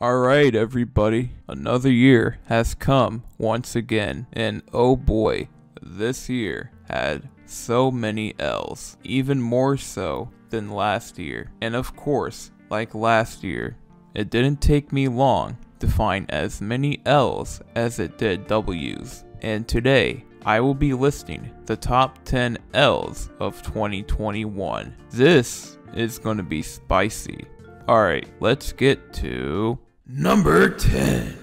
Alright, everybody. Another year has come once again, and oh boy, this year had so many L's. Even more so than last year. And of course, like last year, it didn't take me long to find as many L's as it did W's. And today, I will be listing the top 10 L's of 2021. This is going to be spicy. Alright, let's get to Number 10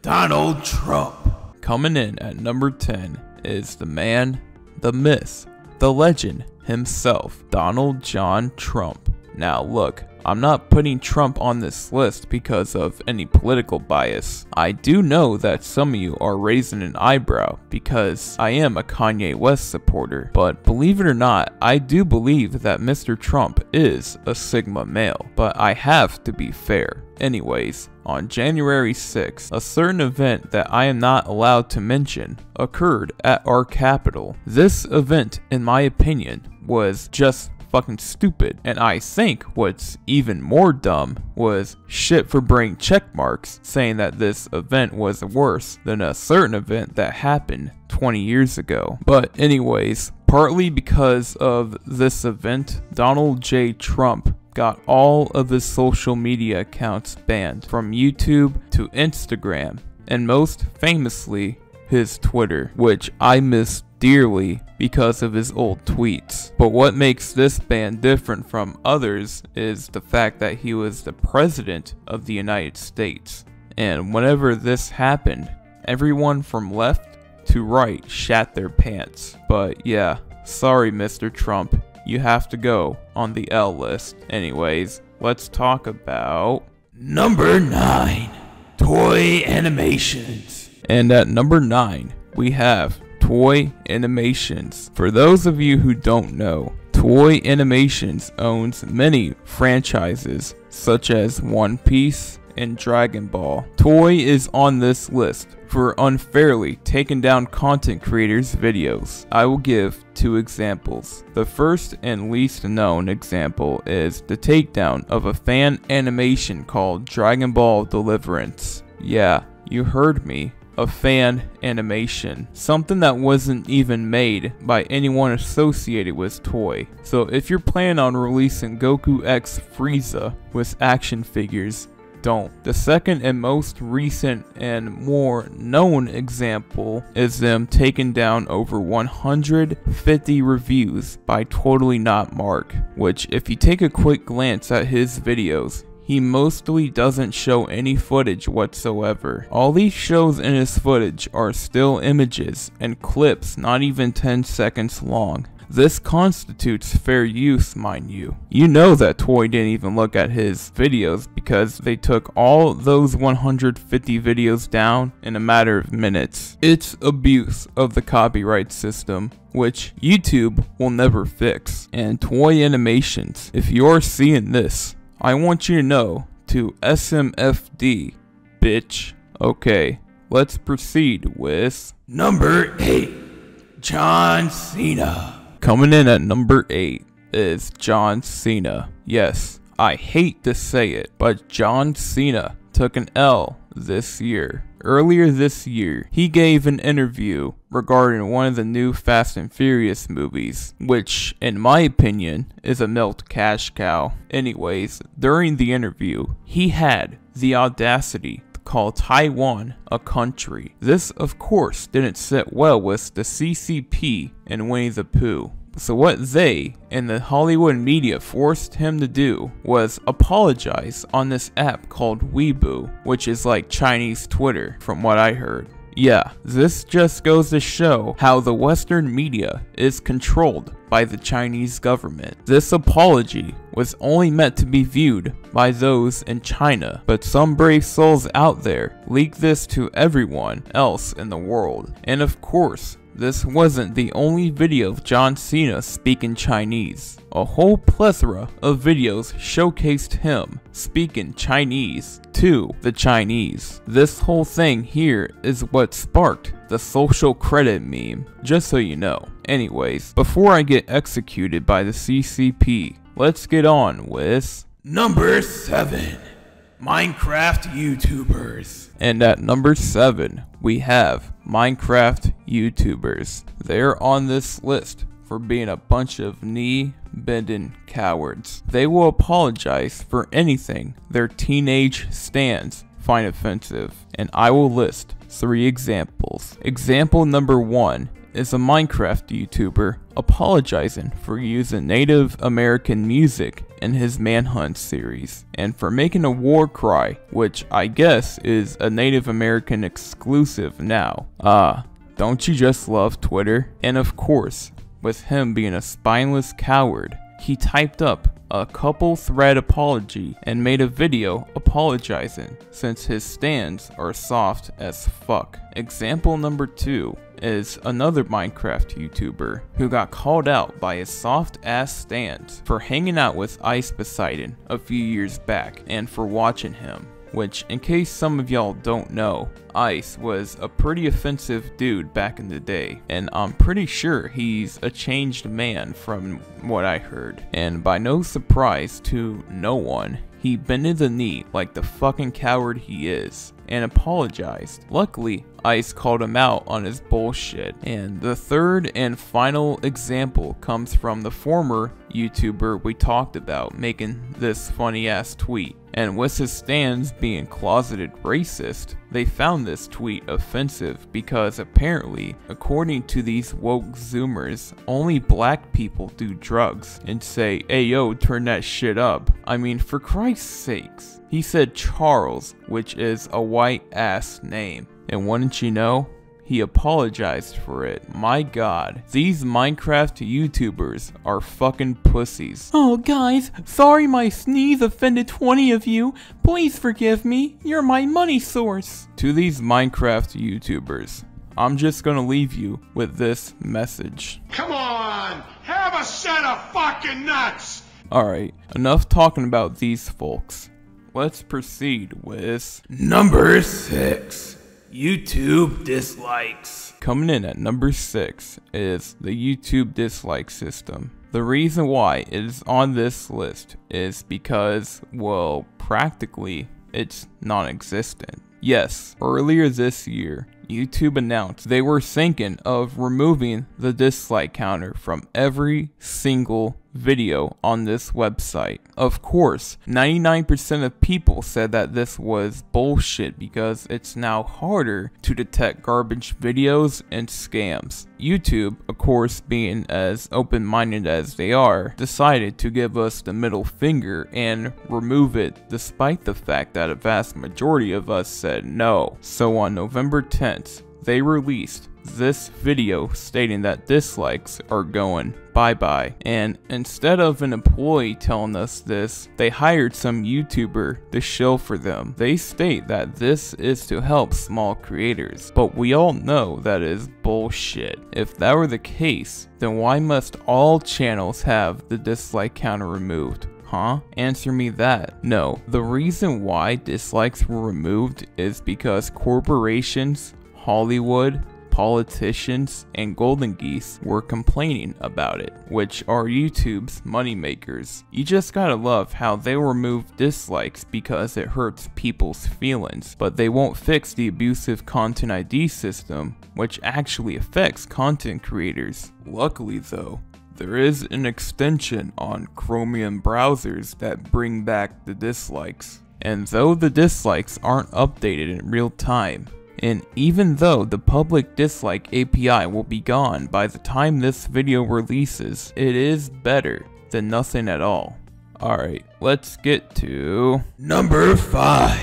Donald Trump. Coming in at number 10 is the man, the myth, the legend himself, Donald John Trump. Now, look, I'm not putting Trump on this list because of any political bias. I do know that some of you are raising an eyebrow because I am a Kanye West supporter, but believe it or not, I do believe that Mr. Trump is a Sigma male, but I have to be fair. Anyways, on January 6, a certain event that I am not allowed to mention occurred at our capital. This event, in my opinion, was just fucking stupid. And I think what's even more dumb was shit for bringing check marks, saying that this event was worse than a certain event that happened 20 years ago. But anyways, partly because of this event, Donald J. Trump got all of his social media accounts banned, from YouTube to Instagram, and most famously, his Twitter, which I miss dearly because of his old tweets. But what makes this ban different from others is the fact that he was the president of the United States. And whenever this happened, everyone from left to right shat their pants. But yeah, sorry Mr. Trump, you have to go on the L list. Anyways, let's talk about Number 9 Toei Animations. And at number 9, we have Toei Animations. For those of you who don't know, Toei Animations owns many franchises such as One Piece and Dragon Ball. Toei is on this list for unfairly taking down content creators' videos. I will give two examples. The first and least known example is the takedown of a fan animation called Dragon Ball Deliverance. Yeah, you heard me a fan animation, something that wasn't even made by anyone associated with Toei. So if you're planning on releasing Goku X Frieza with action figures, don't. The second and most recent and more known example is them taking down over 150 reviews by Totally Not Mark, which if you take a quick glance at his videos, he mostly doesn't show any footage whatsoever. All he shows in his footage are still images and clips not even 10 seconds long. This constitutes fair use, mind you. You know that Toei didn't even look at his videos because they took all those 150 videos down in a matter of minutes. It's abuse of the copyright system which YouTube will never fix. And Toei Animations, if you're seeing this, I want you to know to SMFD, bitch. Okay, let's proceed with Number 8 John Cena. Coming in at number 8 is John Cena. Yes, I hate to say it, but John Cena took an L this year. Earlier this year, he gave an interview regarding one of the new Fast and Furious movies, which, in my opinion, is a milked cash cow. Anyways, during the interview, he had the audacity to call Taiwan a country. This, of course, didn't sit well with the CCP and Winnie the Pooh. So what they and the Hollywood media forced him to do was apologize on this app called Weibo, which is like Chinese Twitter from what I heard. Yeah, this just goes to show how the Western media is controlled by the Chinese government. This apology was only meant to be viewed by those in China, but some brave souls out there leaked this to everyone else in the world. And of course, this wasn't the only video of John Cena speaking Chinese. A whole plethora of videos showcased him speaking Chinese to the Chinese. This whole thing here is what sparked the social credit meme, just so you know. Anyways, before I get executed by the CCP, let's get on with Number 7 Minecraft YouTubers. And at number 7, we have Minecraft YouTubers. They're on this list for being a bunch of knee bending cowards. They will apologize for anything their teenage stands find offensive, and I will list three examples. Example number one is a Minecraft YouTuber apologizing for using Native American music in his Manhunt series, and for making a war cry, which I guess is a Native American exclusive now. Ah, uh, don't you just love Twitter? And of course, with him being a spineless coward, he typed up a couple thread apology and made a video apologizing since his stands are soft as fuck. Example number 2 is another Minecraft YouTuber who got called out by his soft ass stance for hanging out with Ice Poseidon a few years back and for watching him which, in case some of y'all don't know, Ice was a pretty offensive dude back in the day, and I'm pretty sure he's a changed man from what I heard. And by no surprise to no one, he bended the knee like the fucking coward he is and apologized. Luckily, Ice called him out on his bullshit. And the third and final example comes from the former YouTuber we talked about making this funny ass tweet. And with his stands being closeted racist, they found this tweet offensive because apparently, according to these woke zoomers, only black people do drugs and say, hey yo, turn that shit up. I mean, for Christ's sakes. He said Charles, which is a white ass name. And wouldn't you know, he apologized for it. My god, these Minecraft YouTubers are fucking pussies. Oh guys, sorry my sneeze offended 20 of you. Please forgive me, you're my money source. To these Minecraft YouTubers, I'm just gonna leave you with this message. Come on, have a set of fucking nuts! Alright, enough talking about these folks. Let's proceed with number 6. YouTube dislikes. Coming in at number 6 is the YouTube dislike system. The reason why it is on this list is because, well, practically it's non existent. Yes, earlier this year, YouTube announced they were thinking of removing the dislike counter from every single video on this website. Of course, 99% of people said that this was bullshit because it's now harder to detect garbage videos and scams. YouTube, of course, being as open minded as they are, decided to give us the middle finger and remove it despite the fact that a vast majority of us said no. So on November 10th, they released this video stating that dislikes are going bye bye. And instead of an employee telling us this, they hired some YouTuber to show for them. They state that this is to help small creators, but we all know that is bullshit. If that were the case, then why must all channels have the dislike counter removed? Huh? Answer me that. No, the reason why dislikes were removed is because corporations, Hollywood, politicians, and Golden Geese were complaining about it, which are YouTube's moneymakers. You just gotta love how they remove dislikes because it hurts people's feelings, but they won't fix the abusive content ID system, which actually affects content creators. Luckily though, there is an extension on Chromium browsers that bring back the dislikes. And though the dislikes aren't updated in real time, and even though the public dislike API will be gone by the time this video releases, it is better than nothing at all. Alright, let's get to... Number 5.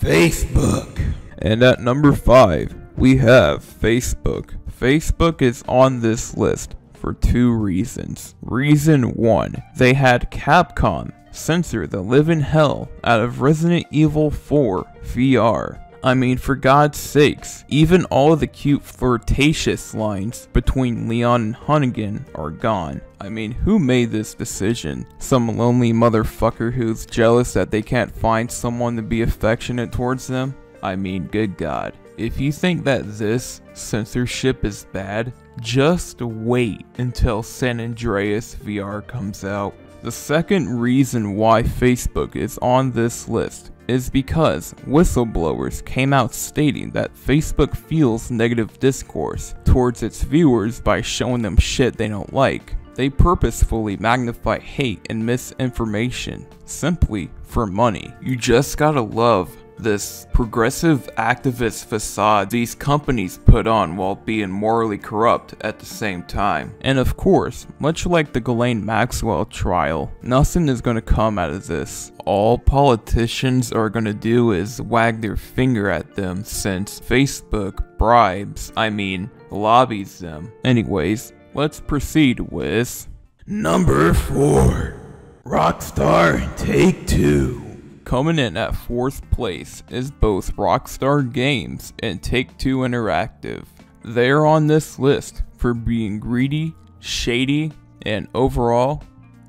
Facebook. And at number 5, we have Facebook. Facebook is on this list for two reasons. Reason 1, they had Capcom censor the living hell out of Resident Evil 4 VR I mean, for God's sakes, even all the cute flirtatious lines between Leon and Hunnigan are gone. I mean, who made this decision? Some lonely motherfucker who's jealous that they can't find someone to be affectionate towards them? I mean, good God. If you think that this censorship is bad, just wait until San Andreas VR comes out. The second reason why Facebook is on this list is because whistleblowers came out stating that Facebook feels negative discourse towards its viewers by showing them shit they don't like. They purposefully magnify hate and misinformation simply for money. You just gotta love this progressive activist facade these companies put on while being morally corrupt at the same time. And of course, much like the Ghislaine Maxwell trial, nothing is going to come out of this. All politicians are going to do is wag their finger at them since Facebook bribes, I mean, lobbies them. Anyways, let's proceed with Number 4. Rockstar Take Two. Coming in at fourth place is both Rockstar Games and Take Two Interactive. They are on this list for being greedy, shady, and overall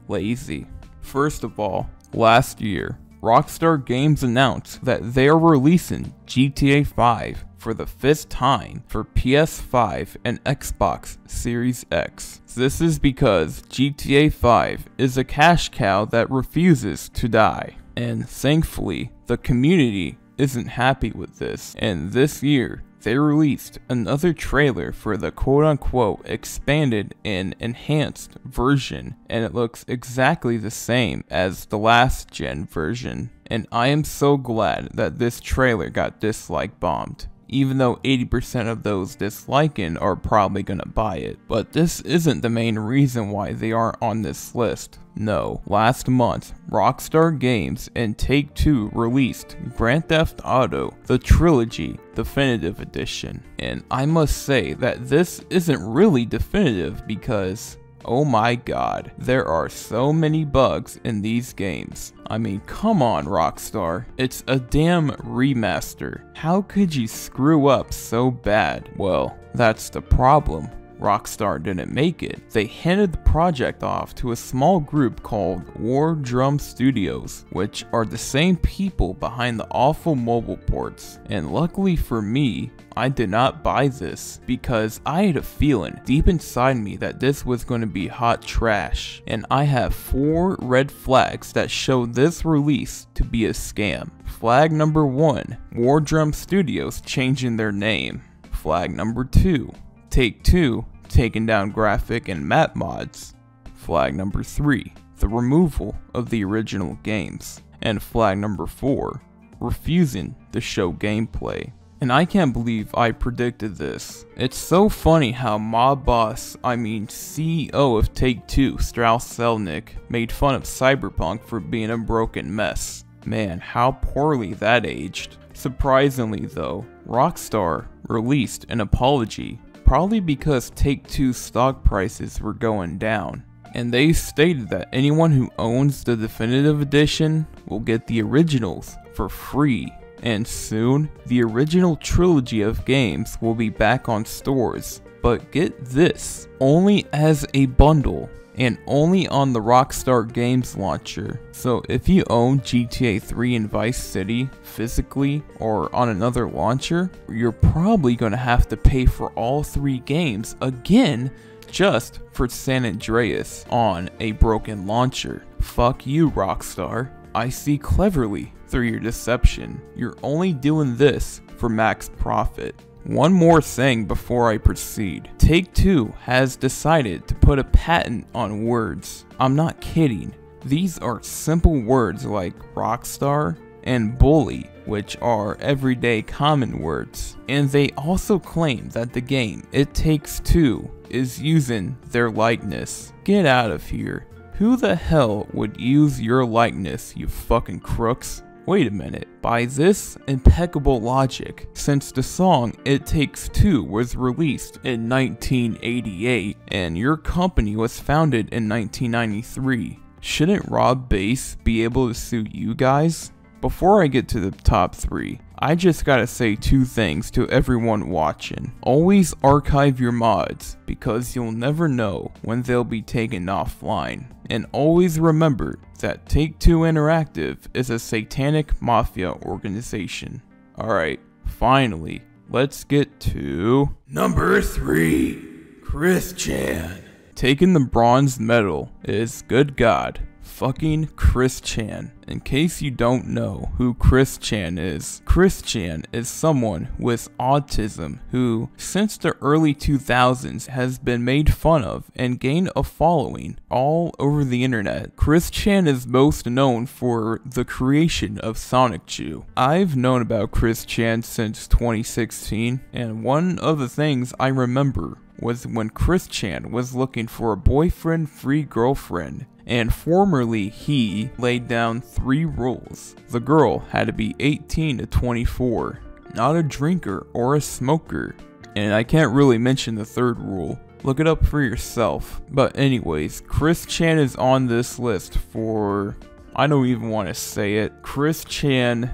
lazy. First of all, last year, Rockstar Games announced that they are releasing GTA 5 for the fifth time for PS5 and Xbox Series X. This is because GTA 5 is a cash cow that refuses to die. And thankfully, the community isn't happy with this. And this year, they released another trailer for the quote unquote expanded and enhanced version, and it looks exactly the same as the last gen version. And I am so glad that this trailer got dislike bombed even though 80% of those disliking are probably gonna buy it. But this isn't the main reason why they aren't on this list. No, last month, Rockstar Games and Take-Two released Grand Theft Auto, the Trilogy Definitive Edition. And I must say that this isn't really definitive because Oh my god, there are so many bugs in these games. I mean, come on, Rockstar. It's a damn remaster. How could you screw up so bad? Well, that's the problem. Rockstar didn't make it. They handed the project off to a small group called War Drum Studios, which are the same people behind the awful mobile ports. And luckily for me, I did not buy this because I had a feeling deep inside me that this was going to be hot trash. And I have four red flags that show this release to be a scam. Flag number one, War Drum Studios changing their name. Flag number two, Take Two taking down graphic and map mods. Flag number 3, the removal of the original games. And flag number 4, refusing to show gameplay. And I can't believe I predicted this. It's so funny how mob boss, I mean CEO of Take-Two, Strauss Zelnick, made fun of Cyberpunk for being a broken mess. Man, how poorly that aged. Surprisingly though, Rockstar released an apology probably because Take Two stock prices were going down. And they stated that anyone who owns the definitive edition will get the originals for free. And soon, the original trilogy of games will be back on stores. But get this, only as a bundle and only on the Rockstar Games launcher. So if you own GTA 3 and Vice City physically or on another launcher, you're probably going to have to pay for all three games again just for San Andreas on a broken launcher. Fuck you, Rockstar. I see cleverly through your deception. You're only doing this for max profit. One more thing before I proceed. Take Two has decided to put a patent on words. I'm not kidding. These are simple words like rockstar and bully, which are everyday common words. And they also claim that the game It Takes Two is using their likeness. Get out of here. Who the hell would use your likeness, you fucking crooks? Wait a minute, by this impeccable logic, since the song It Takes Two was released in 1988 and your company was founded in 1993, shouldn't Rob Base be able to sue you guys? Before I get to the top 3, I just gotta say two things to everyone watching. Always archive your mods, because you'll never know when they'll be taken offline. And always remember that Take-Two Interactive is a satanic mafia organization. Alright, finally, let's get to... Number 3. Chris Chan. Taking the bronze medal is, good God, fucking Chris Chan. In case you don't know who Chris Chan is, Chris Chan is someone with autism who, since the early 2000s, has been made fun of and gained a following all over the internet. Chris Chan is most known for the creation of Sonichu. I've known about Chris Chan since 2016, and one of the things I remember was when Chris Chan was looking for a boyfriend free girlfriend and formerly he laid down three rules. The girl had to be 18 to 24, not a drinker or a smoker, and I can't really mention the third rule. Look it up for yourself. But anyways, Chris Chan is on this list for I don't even want to say it. Chris Chan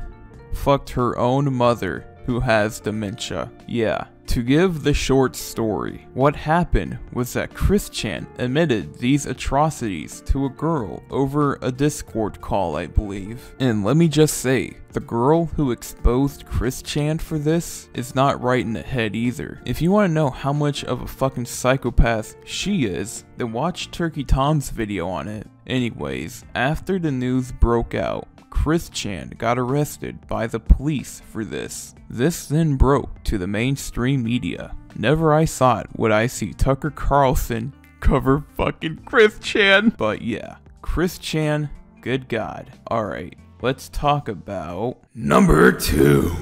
fucked her own mother who has dementia. Yeah, to give the short story, what happened was that Chris Chan admitted these atrocities to a girl over a Discord call, I believe. And let me just say, the girl who exposed Chris Chan for this is not right in the head either. If you want to know how much of a fucking psychopath she is, then watch Turkey Tom's video on it. Anyways, after the news broke out, Chris Chan got arrested by the police for this. This then broke to the mainstream media. Never I thought would I see Tucker Carlson cover fucking Chris Chan. But yeah, Chris Chan, good god. Alright, let's talk about Number 2.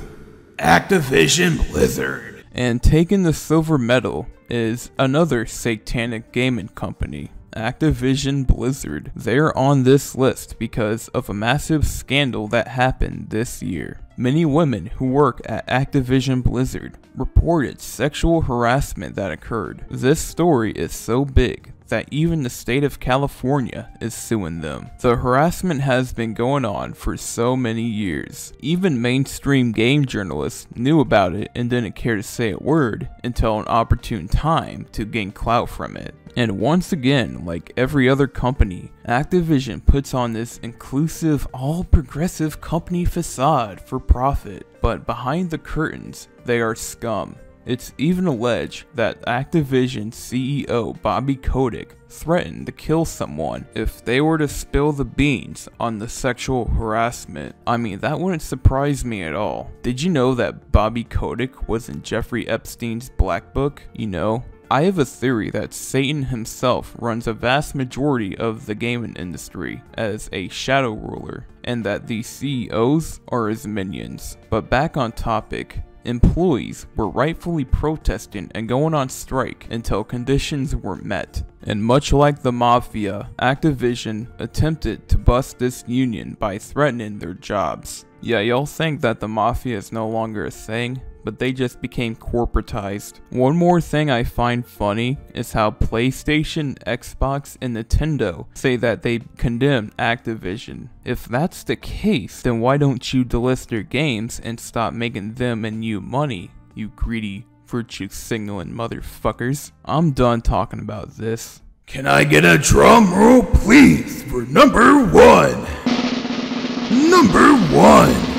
Activision Blizzard. And taking the silver medal is another satanic gaming company. Activision Blizzard. They're on this list because of a massive scandal that happened this year. Many women who work at Activision Blizzard reported sexual harassment that occurred. This story is so big that even the state of California is suing them. The harassment has been going on for so many years. Even mainstream game journalists knew about it and didn't care to say a word until an opportune time to gain clout from it. And once again, like every other company, Activision puts on this inclusive, all progressive company facade for profit. But behind the curtains, they are scum. It's even alleged that Activision CEO Bobby Kotick threatened to kill someone if they were to spill the beans on the sexual harassment. I mean, that wouldn't surprise me at all. Did you know that Bobby Kotick was in Jeffrey Epstein's Black Book? You know, I have a theory that Satan himself runs a vast majority of the gaming industry as a shadow ruler, and that the CEOs are his minions. But back on topic, employees were rightfully protesting and going on strike until conditions were met. And much like the mafia, Activision attempted to bust this union by threatening their jobs. Yeah, y'all think that the mafia is no longer a thing? But they just became corporatized. One more thing I find funny is how PlayStation, Xbox, and Nintendo say that they condemn Activision. If that's the case, then why don't you delist their games and stop making them and you money, you greedy virtue signaling motherfuckers? I'm done talking about this. Can I get a drum roll, please, for number one? Number one.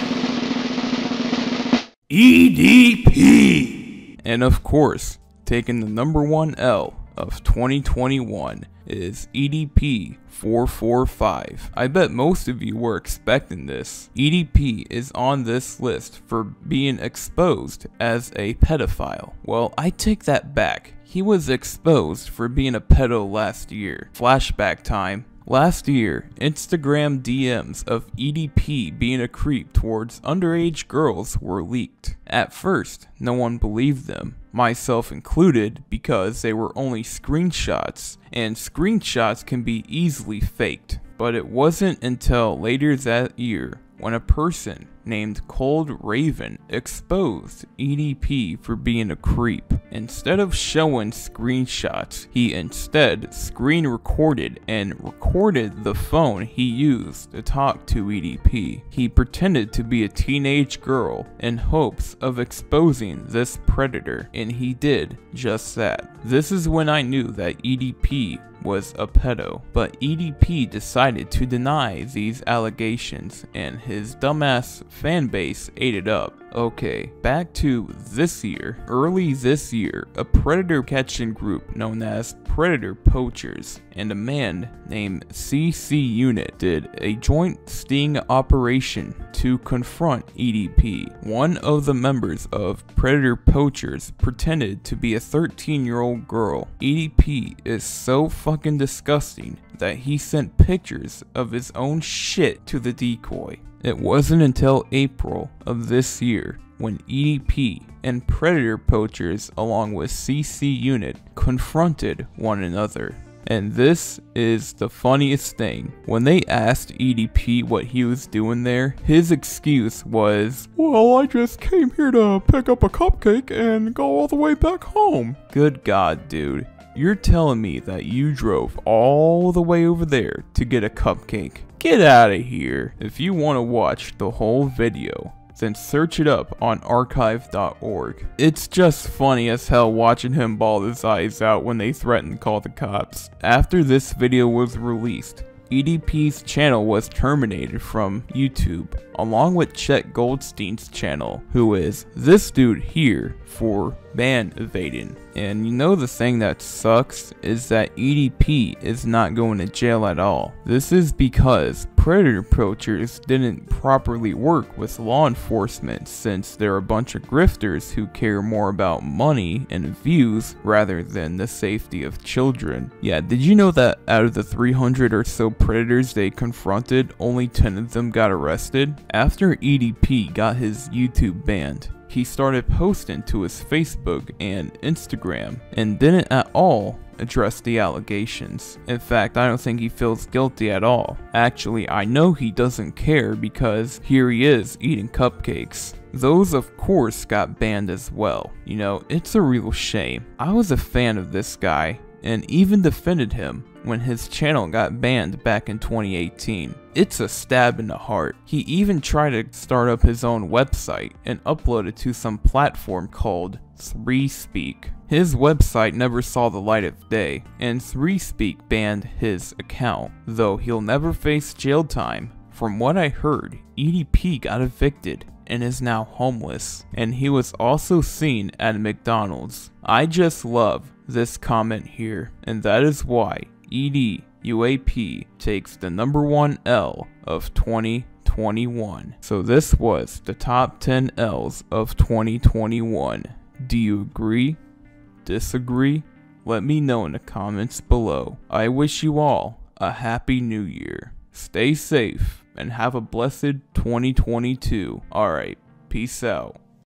EDP. And of course, taking the number one L of 2021 is EDP 445. I bet most of you were expecting this. EDP is on this list for being exposed as a pedophile. Well, I take that back. He was exposed for being a pedo last year. Flashback time. Last year, Instagram DMs of EDP being a creep towards underage girls were leaked. At first, no one believed them, myself included, because they were only screenshots, and screenshots can be easily faked. But it wasn't until later that year when a person named Cold Raven exposed EDP for being a creep. Instead of showing screenshots, he instead screen recorded and recorded the phone he used to talk to EDP. He pretended to be a teenage girl in hopes of exposing this predator, and he did just that. This is when I knew that EDP was a pedo, but EDP decided to deny these allegations and his dumbass fanbase ate it up. Okay, back to this year. Early this year, a predator catching group known as Predator Poachers and a man named CC Unit did a joint sting operation to confront EDP. One of the members of Predator Poachers pretended to be a 13 year old girl. EDP is so fucking disgusting that he sent pictures of his own shit to the decoy. It wasn't until April of this year when EDP and Predator poachers along with CC Unit confronted one another. And this is the funniest thing. When they asked EDP what he was doing there, his excuse was, Well, I just came here to pick up a cupcake and go all the way back home. Good God, dude. You're telling me that you drove all the way over there to get a cupcake? Get out of here. If you want to watch the whole video, then search it up on archive.org. It's just funny as hell watching him ball his eyes out when they threaten to call the cops. After this video was released, EDP's channel was terminated from YouTube, along with Chet Goldstein's channel, who is this dude here for ban evading. And you know the thing that sucks is that EDP is not going to jail at all. This is because predator poachers didn't properly work with law enforcement since they're a bunch of grifters who care more about money and views rather than the safety of children. Yeah, did you know that out of the 300 or so predators they confronted, only 10 of them got arrested? After EDP got his YouTube banned, he started posting to his Facebook and Instagram and didn't at all address the allegations. In fact, I don't think he feels guilty at all. Actually, I know he doesn't care because here he is eating cupcakes. Those of course got banned as well. You know, it's a real shame. I was a fan of this guy and even defended him when his channel got banned back in 2018. It's a stab in the heart. He even tried to start up his own website and upload it to some platform called 3Speak. His website never saw the light of day, and 3Speak banned his account, though he'll never face jail time. From what I heard, EDP got evicted and is now homeless, and he was also seen at McDonald's. I just love this comment here, and that is why ED UAP takes the number one L of 2021. So this was the top 10 L's of 2021. Do you agree? Disagree? Let me know in the comments below. I wish you all a happy new year. Stay safe and have a blessed 2022. Alright, peace out.